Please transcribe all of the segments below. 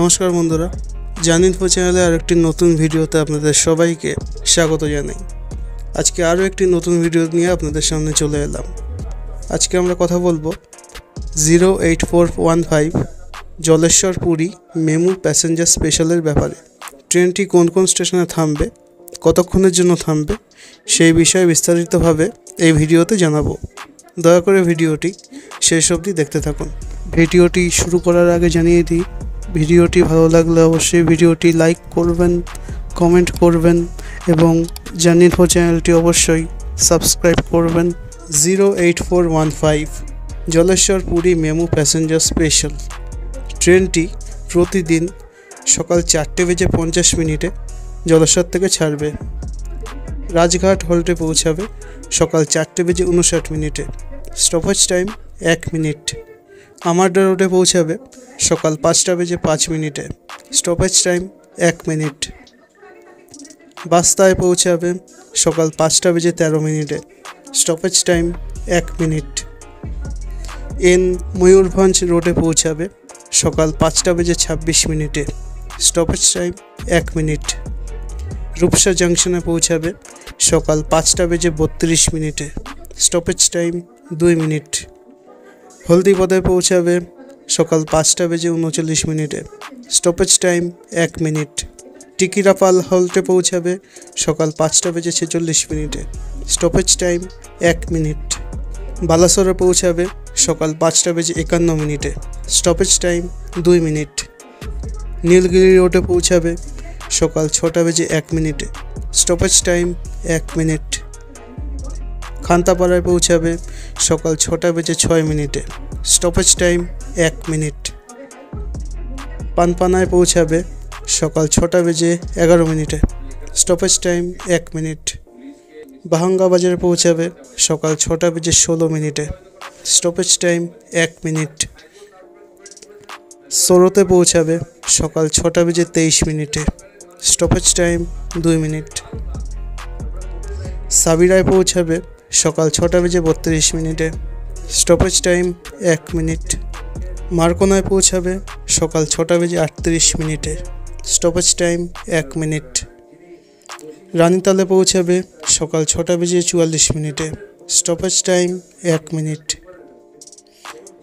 নমস্কার বন্ধুরা। জানিনফো চ্যানেলে আরেকটি নতুন ভিডিওতে আপনাদের সবাইকে স্বাগত জানাই। আজকে আরও একটি নতুন ভিডিও নিয়ে আপনাদের সামনে চলে এলাম। আজকে আমরা কথা বলব zero eight four one five Jaleswar Puri MEMU passenger স্পেশালের ব্যাপারে। ট্রেনটি কোন কোন স্টেশনে থামবে, কতক্ষণের জন্য থামবে, সেই বিষয়ে বিস্তারিতভাবে এই ভিডিওতে জানাব। দয়া করে ভিডিওটি শেষ অবধি দেখতে থাকুন। ভিডিওটি শুরু করার আগে জানিয়ে দিই ভিডিওটি ভালো লাগলে অবশ্যই ভিডিওটি লাইক করবেন, কমেন্ট করবেন এবং জানিনফো চ্যানেলটি অবশ্যই সাবস্ক্রাইব করবেন। Zero eight four one five Jaleswar Puri MEMU passenger special. ট্রেনটি প্রতিদিন সকাল চারটে বেজে পঞ্চাশ মিনিটে জলেশ্বর থেকে ছাড়বে। রাজঘাট হল্টে পৌঁছাবে সকাল চারটে বেজে উনষাট মিনিটে। স্টপেজ টাইম এক মিনিট। আমারডা রোডে পৌঁছাবে সকাল পাঁচটা বেজে পাঁচ মিনিটে। স্টপেজ টাইম এক মিনিট। বাস্তায় পৌঁছাবে সকাল পাঁচটা বেজে তেরো মিনিটে। স্টপেজ টাইম এক মিনিট। এন ময়ূরভঞ্জ রোডে পৌঁছাবে সকাল পাঁচটা বেজে ছাব্বিশ মিনিটে। স্টপেজ টাইম এক মিনিট। রূপসা জাংশনে পৌঁছাবে সকাল পাঁচটা বেজে বত্রিশ মিনিটে। স্টপেজ টাইম দুই মিনিট। হলদিপদে পৌঁছাবে সকাল পাঁচটা বেজে উনচল্লিশ মিনিটে। স্টপেজ টাইম এক মিনিট। টিকিরাপাল হল্টে পৌঁছাবে সকাল পাঁচটা বেজে ছেচল্লিশ মিনিটে। স্টপেজ টাইম এক মিনিট। বালাসরে পৌঁছাবে সকাল পাঁচটা বেজে একান্ন মিনিটে। স্টপেজ টাইম দুই মিনিট। নীলগিরি রোডে পৌঁছাবে সকাল ছটা বেজে এক মিনিটে। স্টপেজ টাইম এক মিনিট। খান্তাপাড়ায় পৌঁছাবে সকাল ছটা বেজে ছয় মিনিটে। স্টপেজ টাইম এক মিনিট। পানপানায় পৌঁছাবে সকাল ছটা বেজে এগারো মিনিটে। স্টপেজ টাইম এক মিনিট। বাহাঙ্গা বাজারে পৌঁছাবে সকাল ছটা বেজে ষোলো মিনিটে। স্টপেজ টাইম এক মিনিট। সোরোতে পৌঁছাবে সকাল ছটা বেজে তেইশ মিনিটে। স্টপেজ টাইম দুই মিনিট। সাবিরায় পৌঁছাবে সকাল ছটা বেজে বত্রিশ মিনিটে। স্টপেজ টাইম এক মিনিট। মার্কোনায় পৌঁছাবে সকাল ছটা বেজে আটত্রিশ মিনিটে স্টপেজ টাইম এক মিনিট। রানীতালে পৌঁছাবে সকাল ছটা বেজে চুয়াল্লিশ মিনিটে। স্টপেজ টাইম এক মিনিট।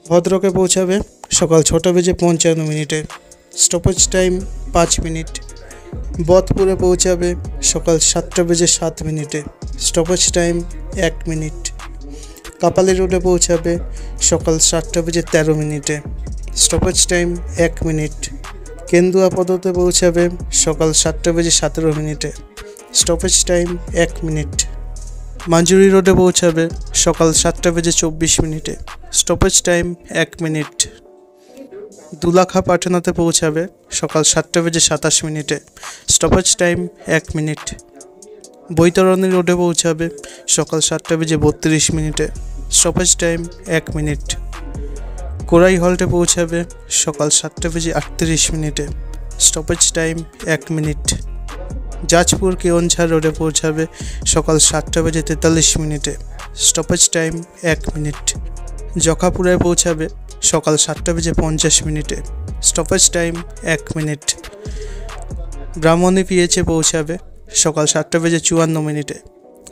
ভদ্রকে পৌঁছাবে সকাল ছটা বেজে পঞ্চান্ন মিনিটে। স্টপেজ টাইম পাঁচ মিনিট। বধপুরে পৌঁছাবে সকাল সাতটা বেজে সাত মিনিটে। স্টপেজ টাইম এক মিনিট। কাপালি রোডে পৌঁছাবে সকাল সাতটা বেজে তেরো মিনিটে। স্টপেজ টাইম এক মিনিট কেন্দুয়া পদতে পৌঁছাবে সকাল সাতটা বেজে সতেরো মিনিটে। স্টপেজ টাইম এক মিনিট মাঞ্জুরি রোডে পৌঁছাবে সকাল সাতটা বেজে চব্বিশ মিনিটে। স্টপেজ টাইম এক মিনিট দুলাখা পাটনাতে পৌঁছাবে সকাল সাতটা বেজে সাতাশ মিনিটে। স্টপেজ টাইম এক মিনিট বৈতরণী রোডে পৌঁছাবে সকাল সাতটা বেজে বত্রিশ মিনিটে। স্টপেজ টাইম এক মিনিট কোরাই হল্টে পৌঁছাবে সকাল সাতটা বেজে আটত্রিশ মিনিটে। স্টপেজ টাইম এক মিনিট। জাজপুর কেওনঝাড় রোডে পৌঁছাবে সকাল সাতটা বেজে তেতাল্লিশ মিনিটে। স্টপেজ টাইম এক মিনিট। জখাপুরায় পৌঁছাবে সকাল সাতটা বেজে পঞ্চাশ মিনিটে। স্টপেজ টাইম এক মিনিট। ব্রাহ্মণী পিএচে পৌঁছাবে সকাল সাতটা বেজে চুয়ান্ন মিনিটে।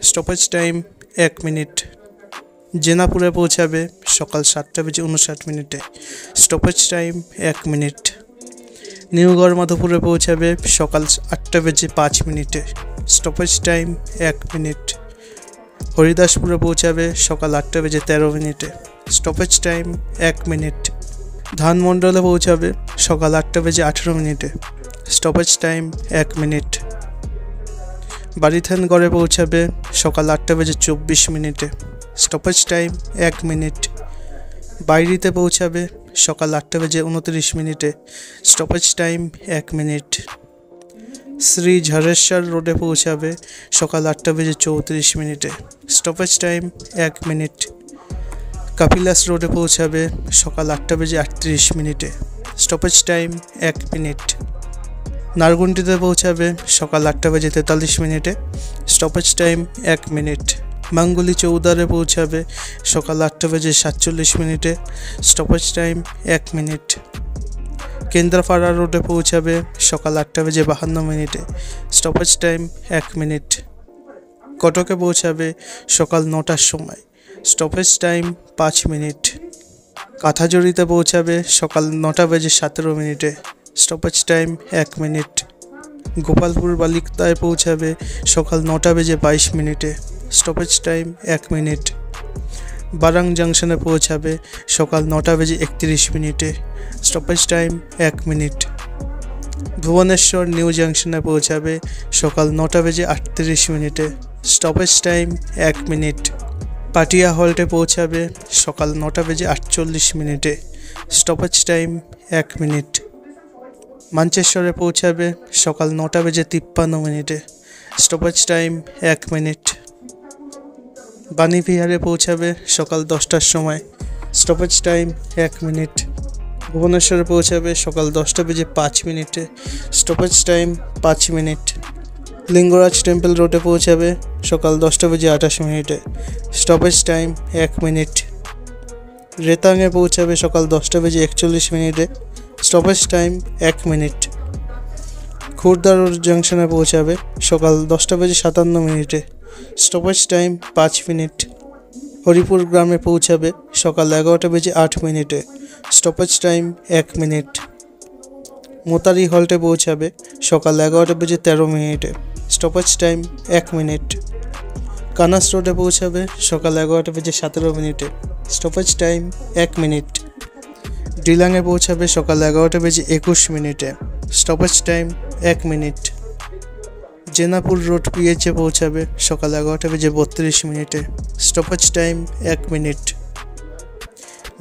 স্টপেজ টাইম এক মিনিট। জেনাপুরে পৌঁছাবে সকাল সাতটা বেজে উনষাট মিনিটে। স্টপেজ টাইম এক মিনিট। নিউগড় মাধবপুরে পৌঁছাবে সকাল আটটা বেজে পাঁচ মিনিটে। স্টপেজ টাইম এক মিনিট। হরিদাসপুরে পৌঁছাবে সকাল আটটা বেজে তেরো মিনিটে। স্টপেজ টাইম এক মিনিট। ধানমণ্ডলে পৌঁছাবে সকাল আটটা বেজে আঠেরো মিনিটে। স্টপেজ টাইম এক মিনিট। বাড়িথানগড়ে পৌঁছাবে সকাল আটটা বেজে চব্বিশ মিনিটে। স্টপেজ টাইম এক মিনিট বাইরিতে পৌঁছাবে সকাল আটটা বেজে উনত্রিশ মিনিটে স্টপেজ টাইম এক মিনিট শ্রী ঝাড়েশ্বর রোডে পৌঁছাবে সকাল আটটা বেজে চৌত্রিশ মিনিটে স্টপেজ টাইম এক মিনিট কাপিলাস রোডে পৌঁছাবে সকাল আটটা বেজে আটত্রিশ মিনিটে স্টপেজ টাইম এক মিনিট নারগুন্ডিতে পৌঁছাবে সকাল আটটা বেজে তেতাল্লিশ মিনিটে স্টপেজ টাইম এক মিনিট মাঙ্গুলি চৌদারে পৌঁছাবে। সকাল আটটা বেজে সাতচল্লিশ মিনিটে। স্টপেজ টাইম এক মিনিট। কেন্দ্রাপাড়া রোডে পৌঁছাবে সকাল আটটা বেজে বাহান্ন মিনিটে। স্টপেজ টাইম এক মিনিট। কটকে পৌঁছাবে সকাল নটার সময়। স্টপেজ টাইম পাঁচ মিনিট। কাঁথাজড়িতে পৌঁছাবে সকাল নটা বেজে সতেরো মিনিটে। স্টপেজ টাইম এক মিনিট। গোপালপুর বালিকায় পৌঁছাবে সকাল নটা বেজে বাইশ মিনিটে। স্টপেজ টাইম এক মিনিট। বারাং জাংশনে পৌঁছাবে সকাল নটা বেজে একত্রিশ মিনিটে। স্টপেজ টাইম এক মিনিট। ভুবনেশ্বর নিউ জাংশনে পৌঁছাবে সকাল নটা বেজে আটত্রিশ মিনিটে। স্টপেজ টাইম এক মিনিট। পাটিয়া হল্টে পৌঁছাবে সকাল নটা বেজে আটচল্লিশ মিনিটে। স্টপেজ টাইম এক মিনিট। মাঞ্চেশ্বরে পৌঁছাবে সকাল নটা বেজে তিপ্পান্ন মিনিটে। স্টপেজ টাইম এক মিনিট। বাণীবিহারে পৌঁছাবে সকাল দশটার সময়। স্টপেজ টাইম এক মিনিট। ভুবনেশ্বরে পৌঁছাবে সকাল দশটা বেজে পাঁচ মিনিটে। স্টপেজ টাইম পাঁচ মিনিট। লিঙ্গরাজ টেম্পল রোডে পৌঁছাবে সকাল দশটা বেজে আঠাশ মিনিটে। স্টপেজ টাইম এক মিনিট। রেতাংয়ে পৌঁছাবে সকাল দশটা বেজে একচল্লিশ মিনিটে। স্টপেজ টাইম এক মিনিট খুরদা রোড জাংশনে পৌঁছাবে সকাল দশটা বেজে সাতান্ন মিনিটে স্টপেজ টাইম পাঁচ মিনিট হরিপুর গ্রামে পৌঁছাবে সকাল এগারোটা বেজে আট মিনিটে স্টপেজ টাইম এক মিনিট মোতারি হল্টে পৌঁছাবে সকাল এগারোটা বেজে তেরো মিনিটে স্টপেজ টাইম এক মিনিট কানাস রোডে পৌঁছাবে সকাল এগারোটা বেজে সতেরো মিনিটে স্টপেজ টাইম এক মিনিট ডিলাংয়ে পৌঁছাবে সকাল এগারোটা বেজে একুশ মিনিটে। স্টপেজ টাইম এক মিনিট। জেনাপুর রোড পিএচে পৌঁছাবে সকাল এগারোটা বেজে বত্রিশ মিনিটে। স্টপেজ টাইম এক মিনিট।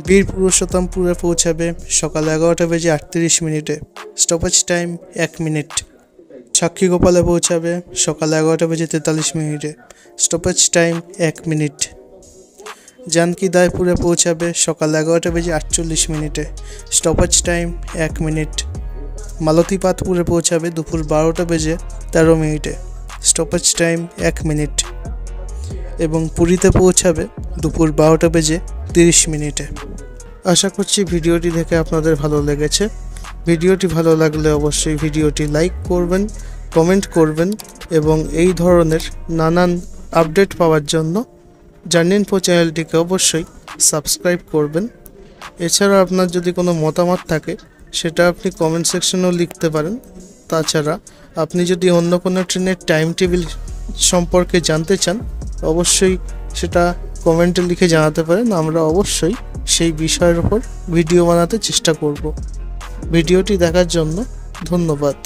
বীর পুরুষোত্তমপুরে পৌঁছাবে সকাল এগারোটা বেজে আটত্রিশ মিনিটে। স্টপেজ টাইম এক মিনিট। সাক্ষীগোপালে পৌঁছাবে সকাল এগারোটা বেজে তেতাল্লিশ মিনিটে। স্টপেজ টাইম এক মিনিট। জানকি দায়পুরে পৌঁছাবে সকাল এগারোটা বেজে আটচল্লিশ মিনিটে। স্টপেজ টাইম এক মিনিট। মালতীপাতপুরে পৌঁছাবে দুপুর বারোটা বেজে তেরো মিনিটে। স্টপেজ টাইম এক মিনিট। এবং পুরীতে পৌঁছাবে দুপুর বারোটা বেজে তিরিশ মিনিটে। আশা করছি ভিডিওটি দেখে আপনাদের ভালো লেগেছে। ভিডিওটি ভালো লাগলে অবশ্যই ভিডিওটি লাইক করবেন, কমেন্ট করবেন এবং এই ধরনের নানান আপডেট পাওয়ার জন্য জার্নিন পো চ্যানেলটিকে অবশ্যই সাবস্ক্রাইব করবেন। এছাড়া আপনার যদি কোনো মতামত থাকে, সেটা আপনি কমেন্ট সেকশনেও লিখতে পারেন। তাছাড়া আপনি যদি অন্য কোনো ট্রেনের টাইম টেবিল সম্পর্কে জানতে চান, অবশ্যই সেটা কমেন্টে লিখে জানাতে পারেন। আমরা অবশ্যই সেই বিষয়ের ওপর ভিডিও বানাতে চেষ্টা করব। ভিডিওটি দেখার জন্য ধন্যবাদ।